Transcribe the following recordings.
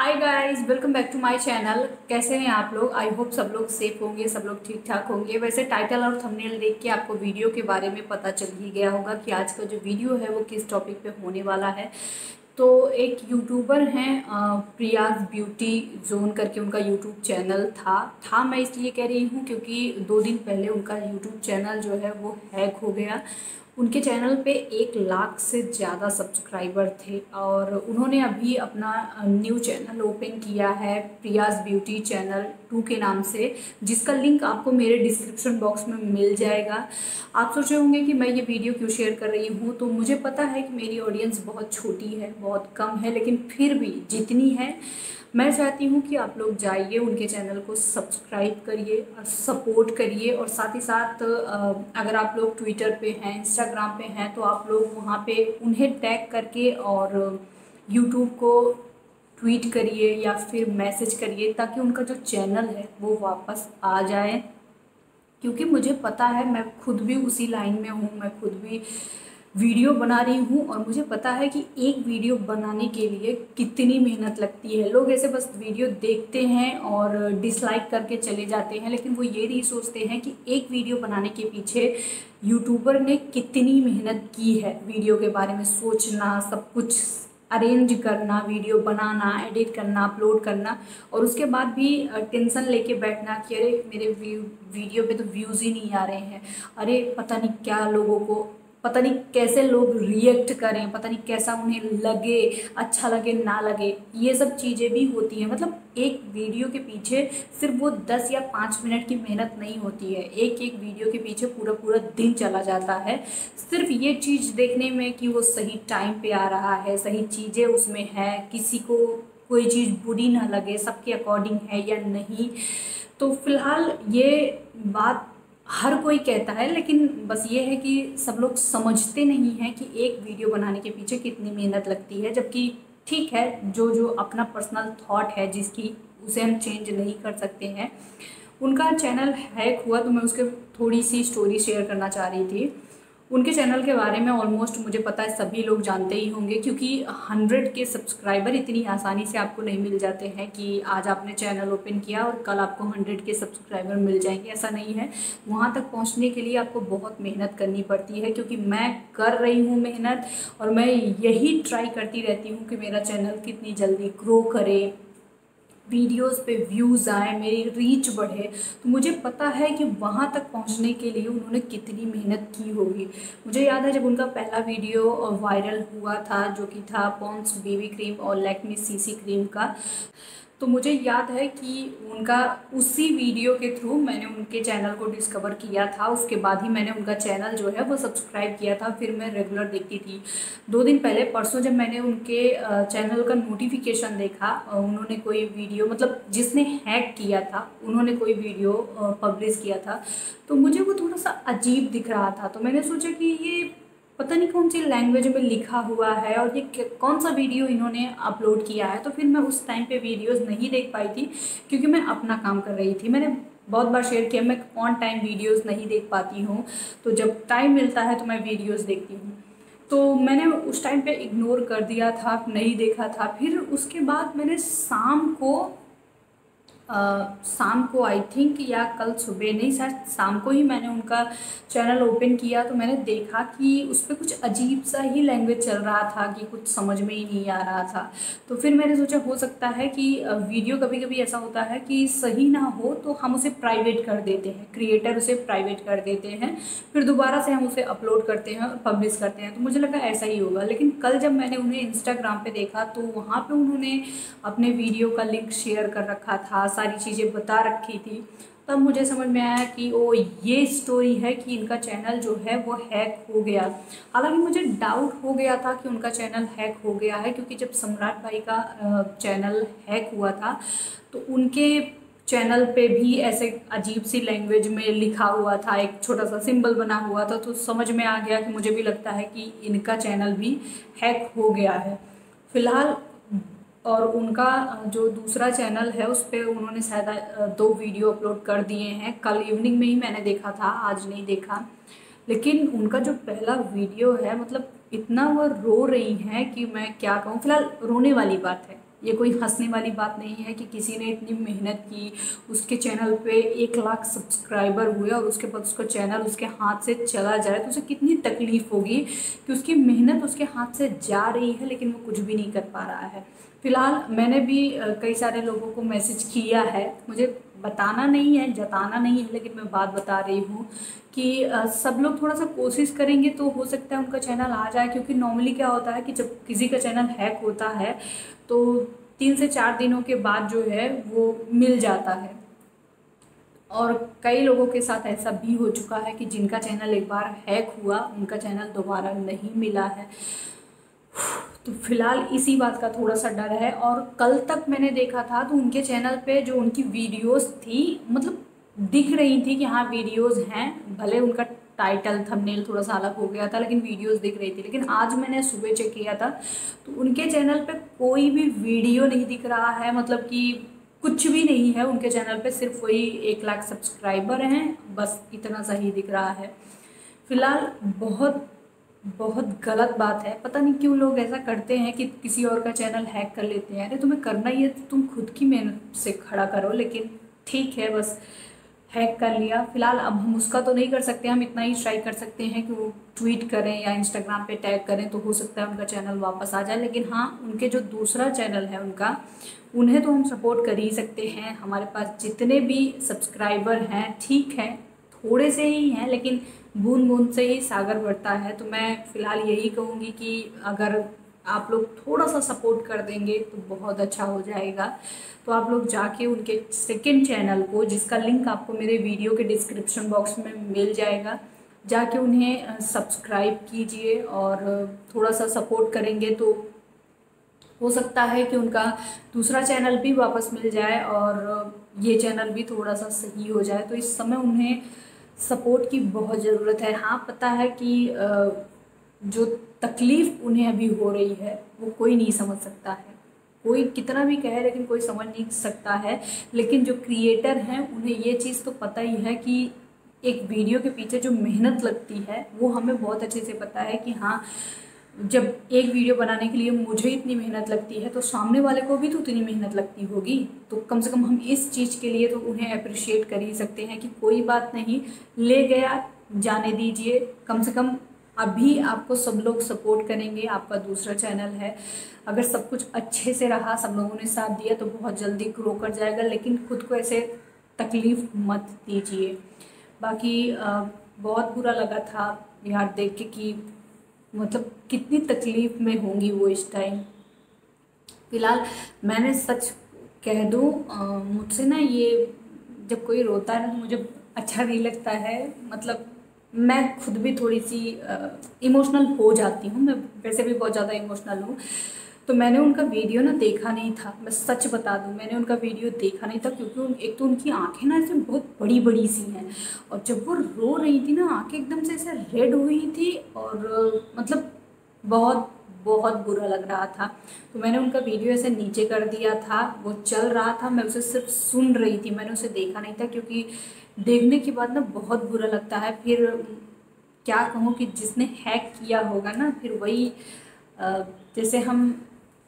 Hi guys welcome back to my channel कैसे हैं आप लोग? आई होप सब लोग सेफ़ होंगे, सब लोग ठीक ठाक होंगे। वैसे टाइटल और थंबनेल देख के आपको वीडियो के बारे में पता चल ही गया होगा कि आज का जो वीडियो है वो किस टॉपिक पे होने वाला है। तो एक यूट्यूबर हैं प्रियाज ब्यूटी जोन करके उनका यूट्यूब चैनल था। था मैं इसलिए कह रही हूँ क्योंकि दो दिन पहले उनका यूट्यूब चैनल जो है वो हैक हो गया। उनके चैनल पे एक लाख से ज़्यादा सब्सक्राइबर थे और उन्होंने अभी अपना न्यू चैनल ओपन किया है प्रियाज ब्यूटी चैनल टू के नाम से, जिसका लिंक आपको मेरे डिस्क्रिप्शन बॉक्स में मिल जाएगा। आप सोचे होंगे कि मैं ये वीडियो क्यों शेयर कर रही हूँ? तो मुझे पता है कि मेरी ऑडियंस बहुत छोटी है, बहुत कम है, लेकिन फिर भी जितनी है मैं चाहती हूँ कि आप लोग जाइए, उनके चैनल को सब्सक्राइब करिए और सपोर्ट करिए। और साथ ही साथ अगर आप लोग ट्विटर पे हैं, इंस्टाग्राम पे हैं तो आप लोग वहाँ पे उन्हें टैग करके और यूट्यूब को ट्वीट करिए या फिर मैसेज करिए, ताकि उनका जो चैनल है वो वापस आ जाए। क्योंकि मुझे पता है, मैं खुद भी उसी लाइन में हूँ, मैं खुद भी वीडियो बना रही हूँ और मुझे पता है कि एक वीडियो बनाने के लिए कितनी मेहनत लगती है। लोग ऐसे बस वीडियो देखते हैं और डिसलाइक करके चले जाते हैं, लेकिन वो ये नहीं सोचते हैं कि एक वीडियो बनाने के पीछे यूट्यूबर ने कितनी मेहनत की है वीडियो के बारे में सोचना, सब कुछ अरेंज करना, वीडियो बनाना एडिट करना अपलोड करना और उसके बाद भी टेंशन लेके बैठना कि अरे मेरे वीडियो पे तो व्यूज़ ही नहीं आ रहे हैं। अरे पता नहीं क्या लोगों को पता नहीं कैसे लोग रिएक्ट करें, पता नहीं कैसा उन्हें लगे अच्छा लगे, ना लगे, ये सब चीज़ें भी होती हैं। मतलब एक वीडियो के पीछे सिर्फ़ वो दस या पाँच मिनट की मेहनत नहीं होती है। एक एक वीडियो के पीछे पूरा पूरा दिन चला जाता है। सिर्फ़ ये चीज़ देखने में कि वो सही टाइम पे आ रहा है, सही चीज़ें उसमें है, किसी को कोई चीज़ बुरी ना लगे, सबके अकॉर्डिंग है या नहीं। तो फ़िलहाल ये बात हर कोई कहता है, लेकिन बस ये है कि सब लोग समझते नहीं हैं कि एक वीडियो बनाने के पीछे कितनी मेहनत लगती है, जबकि ठीक है, जो जो अपना पर्सनल थॉट है जिसकी उसे हम चेंज नहीं कर सकते हैं। उनका चैनल हैक हुआ तो मैं उसके थोड़ी सी स्टोरी शेयर करना चाह रही थी। उनके चैनल के बारे में ऑलमोस्ट मुझे पता है, सभी लोग जानते ही होंगे, क्योंकि हंड्रेड के सब्सक्राइबर इतनी आसानी से आपको नहीं मिल जाते हैं कि आज आपने चैनल ओपन किया और कल आपको हंड्रेड के सब्सक्राइबर मिल जाएँगे, ऐसा नहीं है। वहाँ तक पहुँचने के लिए आपको बहुत मेहनत करनी पड़ती है, क्योंकि मैं कर रही हूँ मेहनत और मैं यही ट्राई करती रहती हूँ कि मेरा चैनल कितनी जल्दी ग्रो करे। वीडियोस पे व्यूज़ आए, मेरी रीच बढ़े तो मुझे पता है कि वहाँ तक पहुँचने के लिए उन्होंने कितनी मेहनत की होगी। मुझे याद है जब उनका पहला वीडियो वायरल हुआ था, जो कि था पॉन्स बेबी क्रीम और लैक्मी सीसी क्रीम का तो मुझे याद है कि उनका उसी वीडियो के थ्रू मैंने उनके चैनल को डिस्कवर किया था। उसके बाद ही मैंने उनका चैनल जो है वो सब्सक्राइब किया था, फिर मैं रेगुलर देखती थी। दो दिन पहले, परसों जब मैंने उनके चैनल का नोटिफिकेशन देखा उन्होंने कोई वीडियो मतलब जिसने हैक किया था, उन्होंने कोई वीडियो पब्लिश किया था तो मुझे वो थोड़ा सा अजीब दिख रहा था। तो मैंने सोचा कि ये पता नहीं कौन सी लैंग्वेज में लिखा हुआ है और ये कौन सा वीडियो इन्होंने अपलोड किया है। तो फिर मैं उस टाइम पे वीडियोस नहीं देख पाई थी, क्योंकि मैं अपना काम कर रही थी। मैंने बहुत बार शेयर किया, मैं ऑन टाइम वीडियोस नहीं देख पाती हूँ। तो जब टाइम मिलता है तो मैं वीडियोस देखती हूँ। तो मैंने उस टाइम पे इग्नोर कर दिया था, नहीं देखा था। फिर उसके बाद मैंने शाम को शाम को आई थिंक या कल सुबह, नहीं, शायद शाम को ही मैंने उनका चैनल ओपन किया तो मैंने देखा कि उस पर कुछ अजीब सा ही लैंग्वेज चल रहा था कि कुछ समझ में ही नहीं आ रहा था। तो फिर मैंने सोचा, हो सकता है कि वीडियो कभी कभी ऐसा होता है कि सही ना हो तो हम उसे प्राइवेट कर देते हैं क्रिएटर उसे प्राइवेट कर देते हैं, फिर दोबारा से हम उसे अपलोड करते हैं और पब्लिश करते हैं। तो मुझे लगा ऐसा ही होगा, लेकिन कल जब मैंने उन्हें इंस्टाग्राम पर देखा तो वहाँ पर उन्होंने अपने वीडियो का लिंक शेयर कर रखा था सारी चीज़ें बता रखी थी। तब मुझे समझ में आया कि, ओ, ये स्टोरी है कि इनका चैनल जो है वो हैक हो गया। हालाँकि मुझे डाउट हो गया था कि उनका चैनल हैक हो गया है, क्योंकि जब सम्राट भाई का चैनल हैक हुआ था तो उनके चैनल पे भी ऐसे अजीब सी लैंग्वेज में लिखा हुआ था, एक छोटा सा सिंबल बना हुआ था तो समझ में आ गया कि मुझे भी लगता है कि इनका चैनल भी हैक हो गया है। फ़िलहाल और उनका जो दूसरा चैनल है, उस पर उन्होंने शायद दो वीडियो अपलोड कर दिए हैं। कल इवनिंग में ही मैंने देखा था, आज नहीं देखा। लेकिन उनका जो पहला वीडियो है मतलब इतना वो रो रही हैं कि मैं क्या कहूँ, फ़िलहाल रोने वाली बात है। ये कोई हंसने वाली बात नहीं है कि किसी ने इतनी मेहनत की, उसके चैनल पे एक लाख सब्सक्राइबर हुए और उसके बाद उसका चैनल उसके हाथ से चला जाए तो उसे कितनी तकलीफ़ होगी कि उसकी मेहनत उसके हाथ से जा रही है, लेकिन वो कुछ भी नहीं कर पा रहा है। फ़िलहाल मैंने भी कई सारे लोगों को मैसेज किया है। मुझे बताना नहीं है, जताना नहीं है, लेकिन मैं बात बता रही हूँ कि सब लोग थोड़ा सा कोशिश करेंगे तो हो सकता है उनका चैनल आ जाए, क्योंकि नॉर्मली क्या होता है कि जब किसी का चैनल हैक होता है तो तीन से चार दिनों के बाद जो है, वो मिल जाता है। और कई लोगों के साथ ऐसा भी हो चुका है कि जिनका चैनल एक बार हैक हुआ, उनका चैनल दोबारा नहीं मिला है। तो फ़िलहाल इसी बात का थोड़ा सा डर है और कल तक मैंने देखा था तो उनके चैनल पे जो उनकी वीडियोस थी मतलब दिख रही थी कि हाँ वीडियोस हैं, भले उनका टाइटल, थंबनेल थोड़ा सा अलग हो गया था, लेकिन वीडियोस दिख रही थी। लेकिन आज मैंने सुबह चेक किया था तो उनके चैनल पे कोई भी वीडियो नहीं दिख रहा है मतलब कि कुछ भी नहीं है उनके चैनल पे, सिर्फ़ वही एक लाख सब्सक्राइबर हैं, बस इतना सा दिख रहा है। फ़िलहाल बहुत बहुत गलत बात है। पता नहीं क्यों लोग ऐसा करते हैं कि किसी और का चैनल हैक कर लेते हैं। अरे, तुम्हें करना ही है तो तुम खुद की मेहनत से खड़ा करो, लेकिन ठीक है, बस हैक कर लिया। फ़िलहाल अब हम उसका तो नहीं कर सकते, हम इतना ही ट्राई कर सकते हैं कि वो ट्वीट करें या इंस्टाग्राम पे टैग करें तो हो सकता है उनका चैनल वापस आ जाए। लेकिन हाँ उनके जो दूसरा चैनल है उनका, उन्हें तो हम सपोर्ट कर ही सकते हैं। हमारे पास जितने भी सब्सक्राइबर हैं, ठीक है, थोड़े से ही हैं, लेकिन बूंद बूंद से ही सागर बढ़ता है। तो मैं फ़िलहाल यही कहूँगी कि अगर आप लोग थोड़ा सा सपोर्ट कर देंगे तो बहुत अच्छा हो जाएगा। तो आप लोग जाके उनके सेकंड चैनल को, जिसका लिंक आपको मेरे वीडियो के डिस्क्रिप्शन बॉक्स में मिल जाएगा, जाके उन्हें सब्सक्राइब कीजिए और थोड़ा सा सपोर्ट करेंगे तो हो सकता है कि उनका दूसरा चैनल भी वापस मिल जाए और ये चैनल भी थोड़ा सा सही हो जाए। तो इस समय उन्हें सपोर्ट की बहुत ज़रूरत है। हाँ पता है कि जो तकलीफ़ उन्हें अभी हो रही है, वो कोई नहीं समझ सकता है। कोई कितना भी कहे, लेकिन कोई समझ नहीं सकता है। लेकिन जो क्रिएटर हैं, उन्हें ये चीज़ तो पता ही है कि एक वीडियो के पीछे जो मेहनत लगती है, वो हमें बहुत अच्छे से पता है कि हाँ जब एक वीडियो बनाने के लिए मुझे इतनी मेहनत लगती है तो सामने वाले को भी तो उतनी मेहनत लगती होगी। तो कम से कम हम इस चीज़ के लिए तो उन्हें अप्रिशिएट कर ही सकते हैं कि कोई बात नहीं, ले गया, जाने दीजिए। कम से कम अभी आपको सब लोग सपोर्ट करेंगे, आपका दूसरा चैनल है। अगर सब कुछ अच्छे से रहा, सब लोगों ने साथ दिया तो बहुत जल्दी ग्रो कर जाएगा, लेकिन खुद को ऐसे तकलीफ़ मत दीजिए। बाकी बहुत बुरा लगा था यार देख के कि मतलब कितनी तकलीफ़ में होंगी वो इस टाइम फ़िलहाल मैंने सच कह दूँ मुझसे ना ये जब कोई रोता है ना तो मुझे अच्छा नहीं लगता है। मतलब मैं खुद भी थोड़ी सी इमोशनल हो जाती हूँ। मैं वैसे भी बहुत ज़्यादा इमोशनल हूँ। तो मैंने उनका वीडियो ना देखा नहीं था। मैं सच बता दूँ, मैंने उनका वीडियो देखा नहीं था क्योंकि एक तो उनकी आँखें ना ऐसे बहुत बड़ी बड़ी सी हैं और जब वो रो रही थी ना, आँखें एकदम से ऐसे रेड हुई थी और मतलब बहुत बहुत बुरा लग रहा था। तो मैंने उनका वीडियो ऐसे नीचे कर दिया था, वो चल रहा था, मैं उसे सिर्फ़ सुन रही थी, मैंने उसे देखा नहीं था क्योंकि देखने के बाद ना बहुत बुरा लगता है। फिर क्या कहूँ कि जिसने हैक किया होगा ना, फिर वही जैसे हम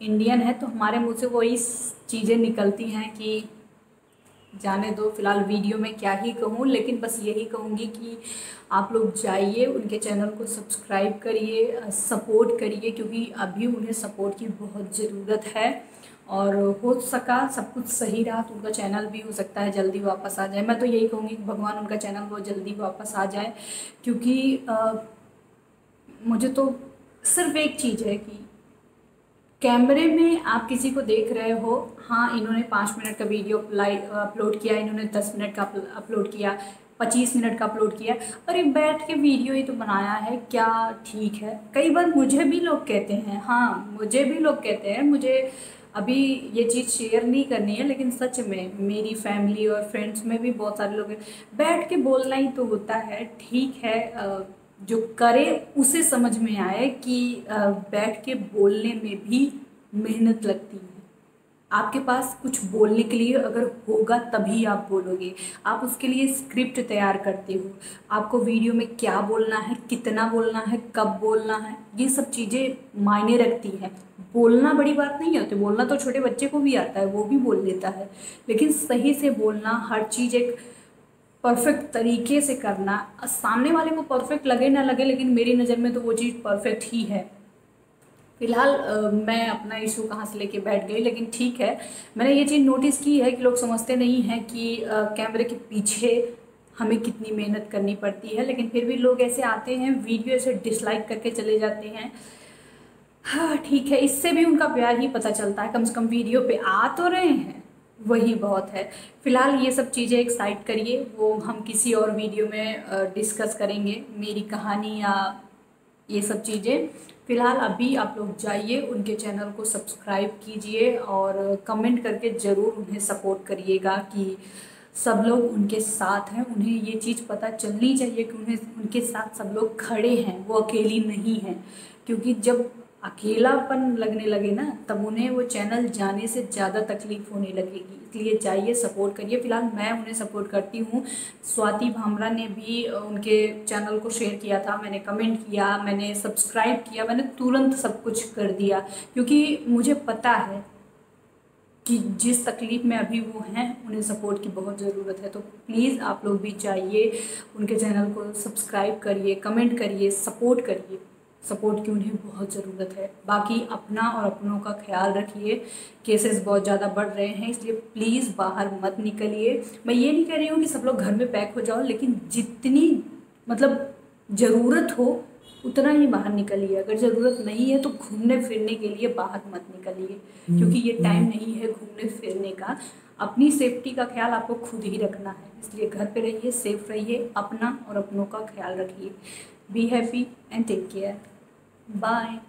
इंडियन है तो हमारे मुँह से वही चीज़ें निकलती हैं कि जाने दो फ़िलहाल वीडियो में क्या ही कहूँ लेकिन बस यही कहूँगी कि आप लोग जाइए उनके चैनल को सब्सक्राइब करिए सपोर्ट करिए क्योंकि अभी उन्हें सपोर्ट की बहुत ज़रूरत है। और हो सका सब कुछ सही रहा तो उनका चैनल भी हो सकता है जल्दी वापस आ जाए। मैं तो यही कहूँगी कि भगवान उनका चैनल बहुत जल्दी वापस आ जाए क्योंकि आ, मुझे तो सिर्फ़ एक चीज़ है कि कैमरे में आप किसी को देख रहे हो हाँ इन्होंने पाँच मिनट का वीडियो अपलोड किया, इन्होंने दस मिनट का अपलोड किया, पच्चीस मिनट का अपलोड किया एक बैठ के वीडियो ही तो बनाया है, क्या ठीक है? कई बार मुझे भी लोग कहते हैं हाँ मुझे भी लोग कहते हैं, मुझे अभी ये चीज़ शेयर नहीं करनी है, लेकिन सच में मेरी फैमिली और फ्रेंड्स में भी बहुत सारे लोग हैं। बैठ के बोलना ही तो होता है, ठीक है जो करे, उसे समझ में आए कि बैठ के बोलने में भी मेहनत लगती है। आपके पास कुछ बोलने के लिए अगर होगा, तभी आप बोलोगे। आप उसके लिए स्क्रिप्ट तैयार करते हो। आपको वीडियो में क्या बोलना है, कितना बोलना है, कब बोलना है, ये सब चीज़ें मायने रखती हैं। बोलना बड़ी बात नहीं होती, बोलना तो छोटे बच्चे को भी आता है, वो भी बोल लेता है। लेकिन सही से बोलना, हर चीज़ एक परफेक्ट तरीके से करना सामने वाले को परफेक्ट लगे ना लगे, लेकिन मेरी नज़र में तो वो चीज़ परफेक्ट ही है। फ़िलहाल मैं अपना इशू कहाँ से लेके बैठ गई, लेकिन ठीक है। मैंने ये चीज़ नोटिस की है कि लोग समझते नहीं हैं कि कैमरे के पीछे हमें कितनी मेहनत करनी पड़ती है, लेकिन फिर भी लोग ऐसे आते हैं वीडियो ऐसे डिसलाइक करके चले जाते हैं। हाँ ठीक है, इससे भी उनका प्यार ही पता चलता है। कम से कम वीडियो पे आ तो रहे हैं। वही बहुत है। फ़िलहाल ये सब चीज़ें एक साइड करिए, वो हम किसी और वीडियो में डिस्कस करेंगे, मेरी कहानी या ये सब चीज़ें। फ़िलहाल अभी आप लोग जाइए, उनके चैनल को सब्सक्राइब कीजिए और कमेंट करके ज़रूर उन्हें सपोर्ट करिएगा कि सब लोग उनके साथ हैं, उन्हें ये चीज़ पता चलनी चाहिए कि उन्हें, उनके साथ सब लोग खड़े हैं, वो अकेली नहीं हैं। क्योंकि जब अकेलापन लगने लगे ना, तब उन्हें वो चैनल जाने से ज़्यादा तकलीफ़ होने लगेगी इसलिए जाइए सपोर्ट करिए। फ़िलहाल मैं उन्हें सपोर्ट करती हूँ। स्वाति भामरा ने भी उनके चैनल को शेयर किया था, मैंने कमेंट किया, मैंने सब्सक्राइब किया, मैंने तुरंत सब कुछ कर दिया। क्योंकि मुझे पता है कि जिस तकलीफ़ में अभी वो हैं, उन्हें सपोर्ट की बहुत ज़रूरत है। तो प्लीज़ आप लोग भी जाइए, उनके चैनल को सब्सक्राइब करिए कमेंट करिए सपोर्ट करिए। सपोर्ट की उन्हें बहुत ज़रूरत है। बाकी अपना और अपनों का ख्याल रखिए केसेस बहुत ज़्यादा बढ़ रहे हैं इसलिए प्लीज़ बाहर मत निकलिए। मैं ये नहीं कह रही हूँ कि सब लोग घर में पैक हो जाओ लेकिन जितनी मतलब ज़रूरत हो उतना ही बाहर निकलिए। अगर ज़रूरत नहीं है तो घूमने फिरने के लिए बाहर मत निकलिए क्योंकि ये टाइम नहीं है घूमने फिरने का। अपनी सेफ्टी का ख्याल आपको खुद ही रखना है इसलिए घर पे रहिए सेफ़ रहिए अपना और अपनों का ख्याल रखिए। Be happy and take care Bye.